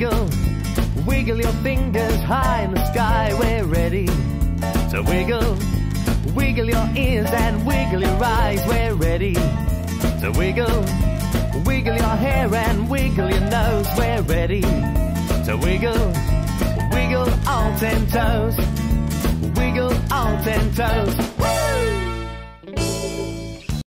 wiggle, wiggle your fingers high in the sky. We're ready to wiggle, wiggle your ears and wiggle your eyes. We're ready to wiggle, wiggle your hair and wiggle your nose. We're ready to wiggle, ten toes, wiggle all ten toes.